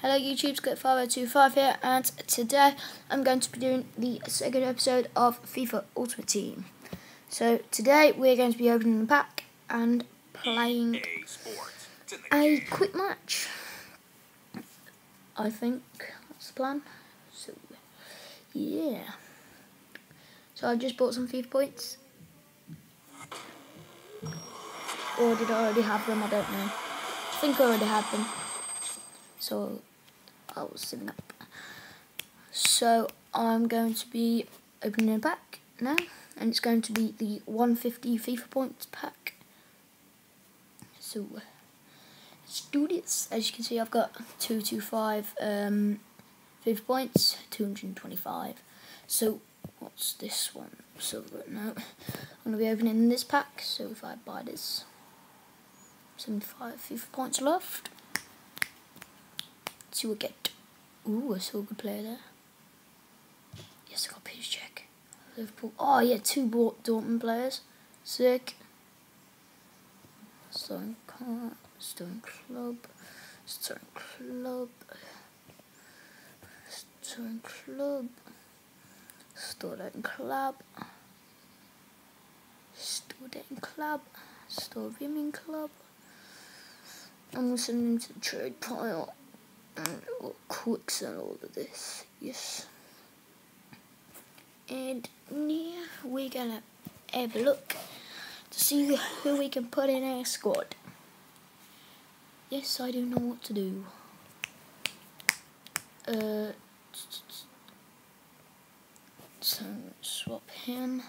Hello YouTube, Scooter5025 here, and today I'm going to be doing the second episode of FIFA Ultimate Team. So today we're going to be opening the pack and playing a quick match. I think that's the plan. So yeah. So I just bought some FIFA points. Or did I already have them? I don't know. I think I already had them. So Up. So I'm going to be opening a pack now, and it's going to be the 150 FIFA points pack. So let's do this. As you can see, I've got 225 um, FIFA points, 225. So what's this one? Silver. No, I'm going to be opening this pack. So if I buy this, 75 FIFA points left. Let's see what we get. Ooh, I saw a good player there. Yes, I got Piszczek. Liverpool. Oh, yeah, two Dortmund players. Sick. Starting car, starting club, starting club, starting club, starting club, starting club, starting club. I'm listening to the trade pile and clicks and all of this. Yes. And now we're gonna have a look to see who we can put in our squad. Yes, I don't know what to do. Uh, so swap him.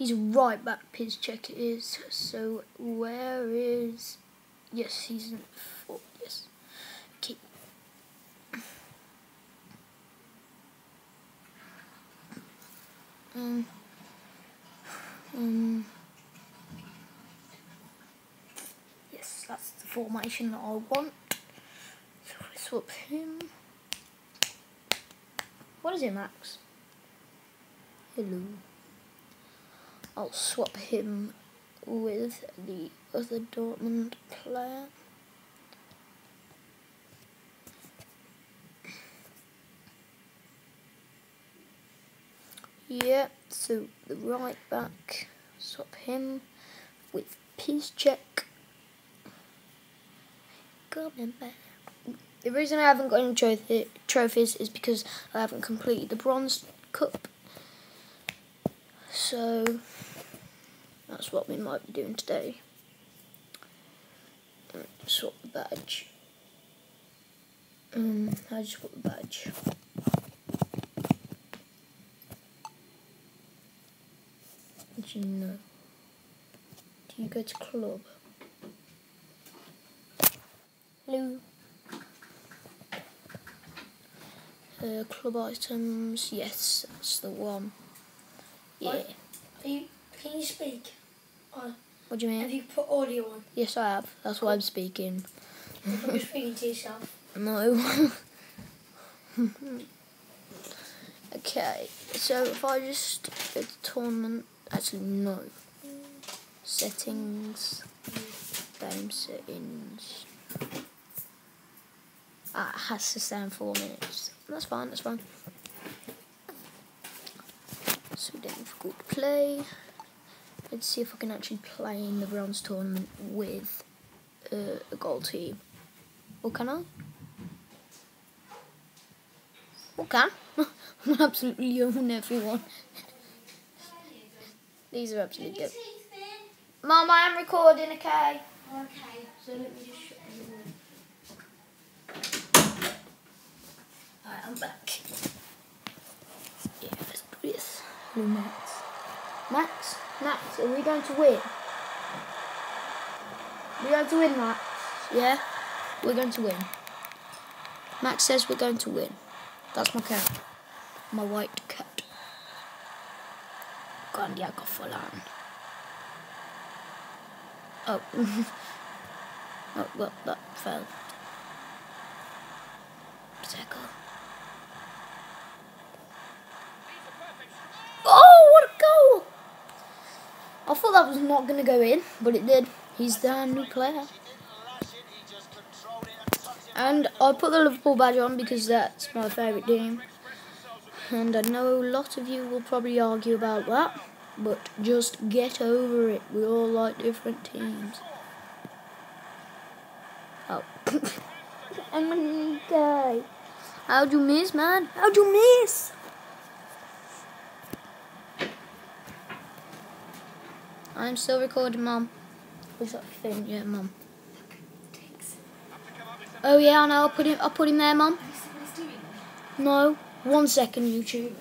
He's right back, Piszczek is. So where is... Yes, he's in four. Yes. Okay. Um... Um... Yes, that's the formation that I want. So we swap him. What is it, Max? Hello. I'll swap him with the other Dortmund player. Yeah, so the right back, swap him with Piszczek. The reason I haven't got any trophy, trophies is because I haven't completed the Bronze Cup. So, that's what we might be doing today. Swap the badge. Um, I just swap the badge. Did you know? Do you go to club? Hello. Uh, club items, yes, that's the one. Yeah. What? You, can you speak? What do you mean? Have you put audio on? Yes, I have. That's why I'm speaking. You're speaking to yourself. No. okay, so if I just go to tournament, actually no. Settings, game settings. Ah, it has to stand four minutes. That's fine, that's fine. So difficult to play. Let's see if I can actually play in the bronze tournament with uh, a gold team. Or can I? Or can? I'm absolutely own everyone. These are absolutely good. Mom, I am recording, okay? Okay, so let me just shut Alright, I'm back. Yeah, let's do this. Max. Max? Max, are we going to win? We're going to win, Max. Yeah? We're going to win. Max says we're going to win. That's my cat. My white cat. Gandiago Falan. Oh. oh, well, that fell. Prosecco. Oh, what a goal! That was not going to go in, but it did. He's the new player. And I put the Liverpool badge on because that's my favourite team. And I know a lot of you will probably argue about that, but just get over it. We all like different teams. Oh. I'm a guy. How'd you miss, man? How'd you miss? I'm still recording, Mom. What's that thing? Yeah, Mom. Oh yeah, I know. I'll put him. I'll put him there, Mum. No, one second, YouTube.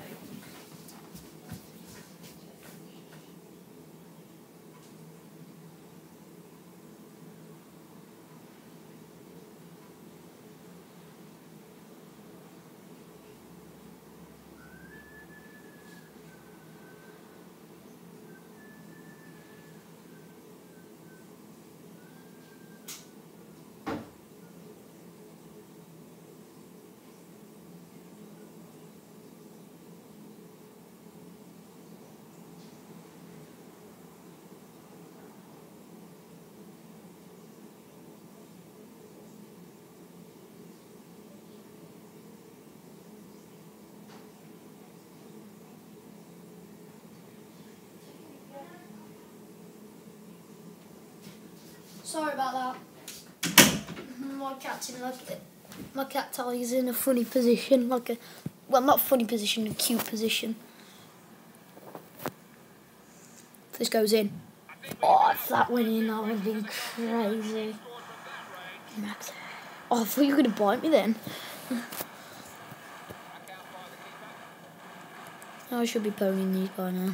Sorry about that. My cat's in like my cat is in a funny position, like a well, not funny position, a cute position. This goes in, oh, if that went in, that would be crazy. Max, oh, I thought you were gonna bite me then. I should be ponying these by now.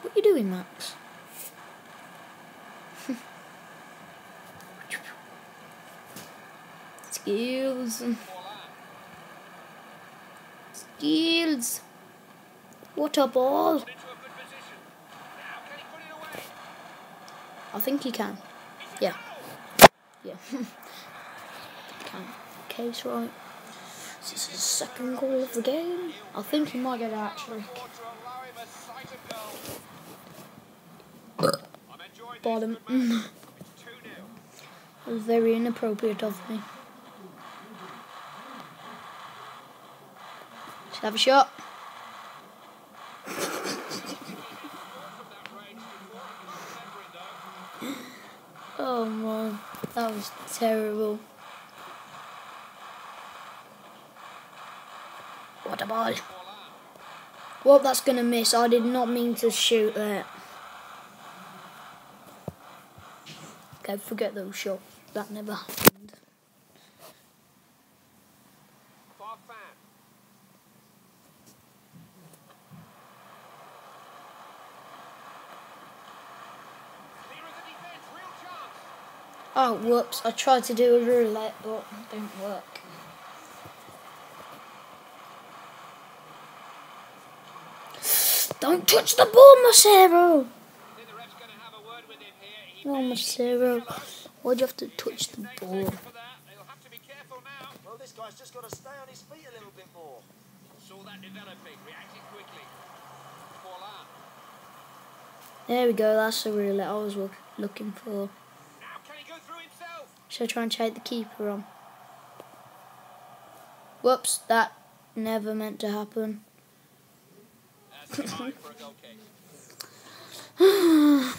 What are you doing, Max? Skills. Skills. What a ball. I think he can. Yeah. Yeah. can. Case right. This is his second goal of the game. I think he might get a hat trick. Bottom. Very inappropriate of me. Have a shot. oh man, that was terrible. What a ball. Well, that's going to miss. I did not mean to shoot that. Okay, forget those shots. That never happened. Oh, whoops. I tried to do a roulette, but it didn't work. Don't touch the ball, Macero! Oh, Macero. Why'd you have to touch the ball? Well, this guy's just got to stay on his feet a little bit more. Saw that developing, reacted quickly. There we go, that's the roulette I was looking for. Now can he go through Should I try and take the keeper on? Whoops, that never meant to happen.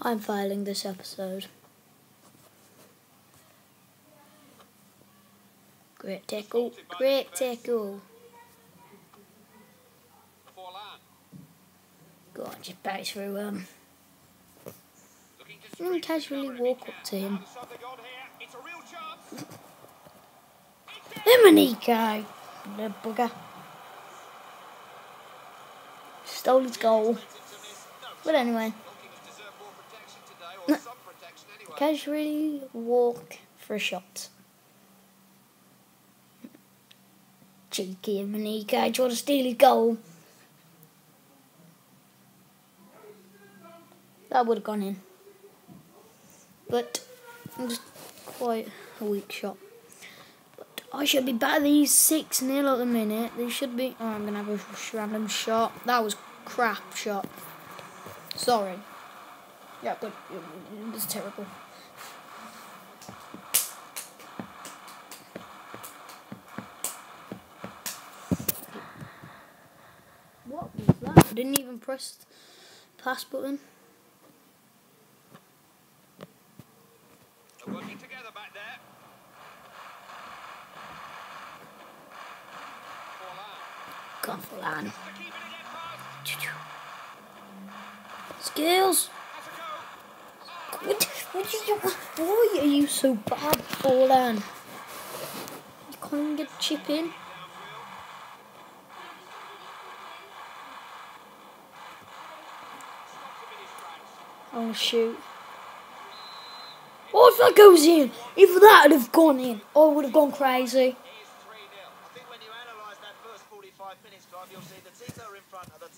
I'm filing this episode. Great tackle, great tackle. Go on, just bash through him. Looking You casually walk up to him. chance. Emanico! The bugger. Stole his goal. But anyway, casually walk for a shot. Cheeky Emanico, trying to steal his goal. That would have gone in. But it just quite a weak shot. But I should be better. These 6 0 at the minute. They should be. Oh, I'm going to have a random shot. That was crap shot. Sorry. Yeah, but it was terrible. What was that? I didn't even press the pass button. They're working together back there. Again fast. Skills. What, what you, why are you so bad, Forlan? You can't get a chip in. Oh shoot. What if that goes in, if that had have gone in, I would have gone crazy.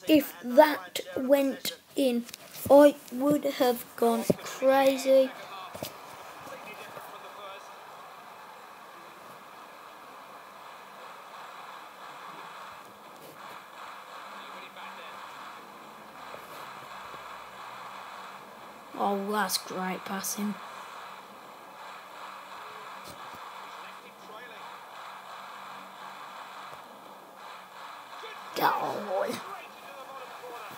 If that had the that lion's share of went in, I would have gone crazy. Completely different from the first. Nobody back there. Oh, that's great passing. Left him trailing. Oh, boy. Straight into the bottom corner.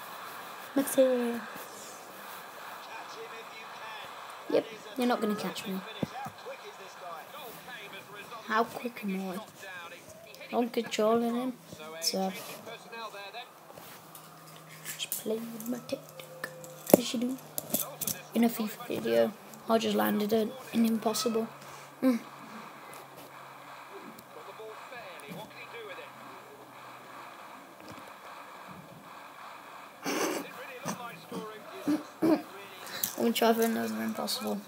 Maxi. Yep, you're not going to catch me. How quick am I? I'm controlling him. So just play with my tactic. As you do. In a FIFA video, I just landed an, an impossible. Mm. got the ball fairly. What can he do with it? Didn't really look like scoring. Really Going to try for another impossible.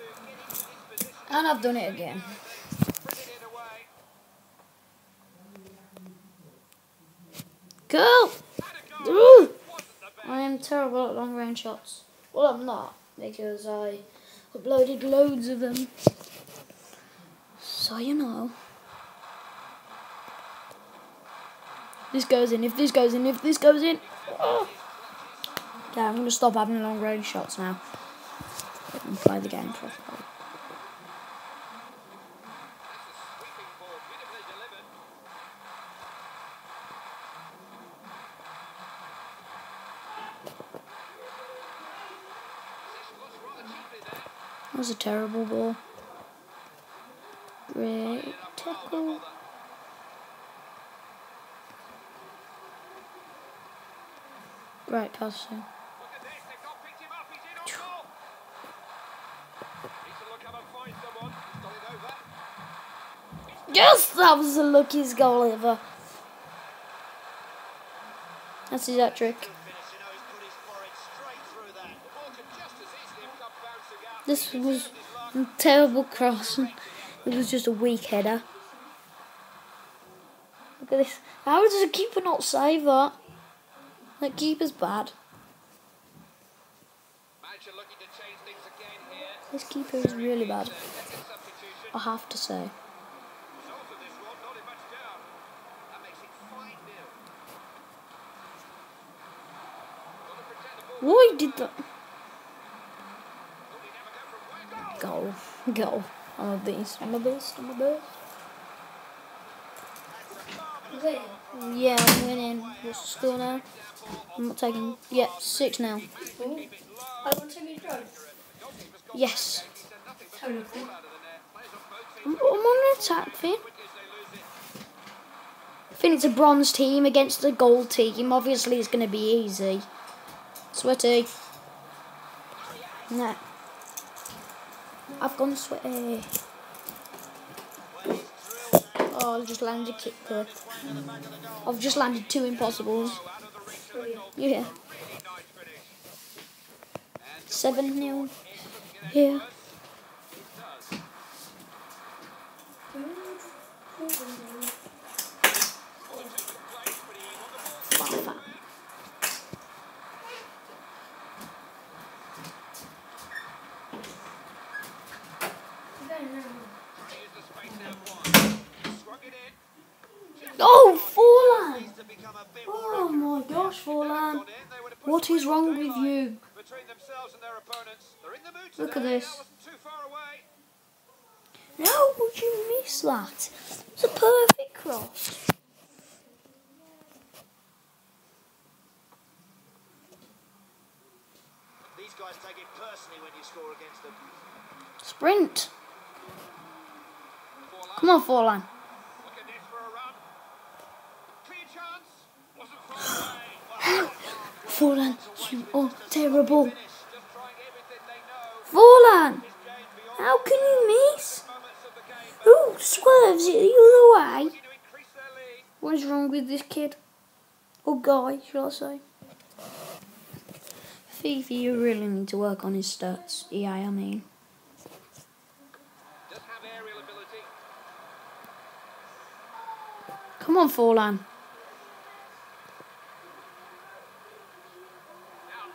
And I've done it again. Go! I am terrible at long range shots. Well, I'm not, because I uploaded loads of them. So, you know. This goes in, if this goes in, if this goes in. Oh. Okay, I'm going to stop having long range shots now. And play the game properly. That was a terrible ball. Great tackle. Right passing. Look at this, they've not picked him up, he's in on goal. Needs to look up and find someone. He's got it over. Yes, that was the luckiest goal ever. That's his hat trick. This was a terrible cross. And it was just a weak header. Look at this. How does the keeper not save that? That keeper's bad. This keeper is really bad. I have to say. Result of this one, not in much doubt. That makes it 5 0. Got to protect the ball. Why did that? Thought he'd have a go from wide. Go. Go. I'm a beast. I'm a beast. I'm a beast. Wait, Yeah, I'm winning. What's the score now? I'm not taking. Yeah, 6 now. oh, I want to be drunk. Yes. I'm, I'm on an attack, Finn. I think it's a bronze team against a gold team. Obviously, it's going to be easy. Sweaty. Nah. I've gone sweaty. Oh, I just landed a kick there. I've just landed two impossibles. Yeah. 7 0. Yeah. Far, far. Very nice. Here's the space now, one. Swung it Gosh, Forlan, what is wrong with you? Between themselves and their opponents. They're in the mood Look at this. That wasn't too far away. How would you miss that? It's a perfect cross. These guys take it personally when you score against them. Sprint. Come on, Forlan. Look at this for a run. Clear chance. Wasn't far away. Forlan, you are terrible. Beyond how can you miss? Who swerves it the other way? What is wrong with this kid? Or guy, shall I say? Fifi, you really need to work on his stats. EA, I mean. Come on, Forlan. Now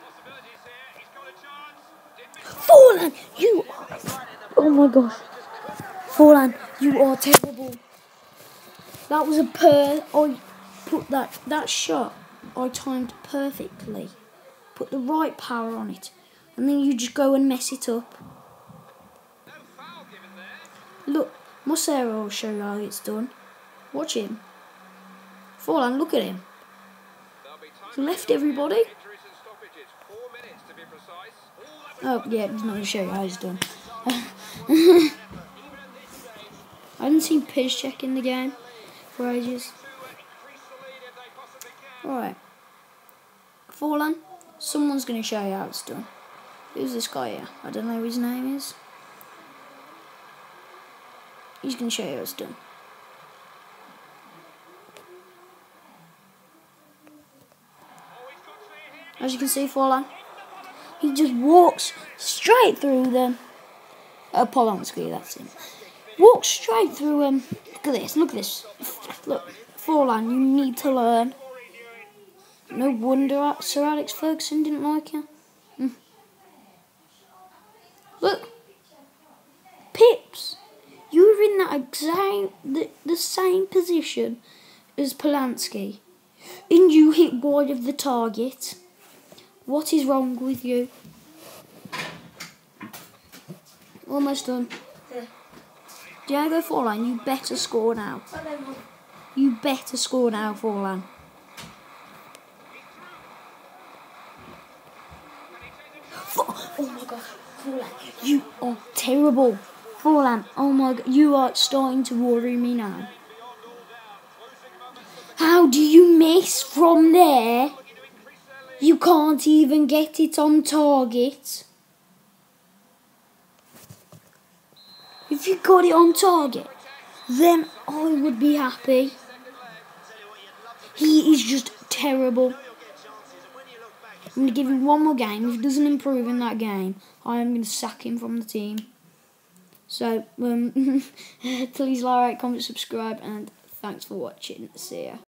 possibilities here. He's got a chance. Didn't miss Forlan, you are. Oh my gosh. Forlan, you are terrible. That was a per. I put that that shot. I timed perfectly. Put the right power on it, and then you just go and mess it up. no foul given there. Look, Mosera will show you how it's done. Watch him. Forlan, look at him. There'll be time He left everybody. Four to be. All that Oh yeah, he's not gonna show you how he's done. I haven't seen Piszczek in the game for ages. Alright. Forlan, someone's going to show you how it's done. Who's this guy here? I don't know who his name is. He's going to show you how it's done. As you can see, Forlan, he just walks straight through them. Uh, Polanski, that's him. Walk straight through him. Look at this, look at this. Look, Forlan, you need to learn. No wonder Sir Alex Ferguson didn't like you. Mm. Look, Pips, you were in that exact the, the same position as Polanski, and you hit wide of the target. What is wrong with you? Almost done. Yeah. Diego Forlan, you better score now. I don't know. You better score now, Forlan. For- oh my god, Forlan, you are terrible. Forlan, oh my god, you are starting to worry me now. How do you miss from there? You can't even get it on target. If you got it on target, then I would be happy. He is just terrible. I'm going to give him one more game. If he doesn't improve in that game, I am going to sack him from the team. So, um, please like, comment, subscribe, and thanks for watching. See ya.